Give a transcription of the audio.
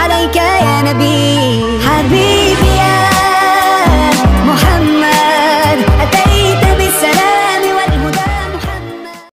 عليك يا نبي حبيبي.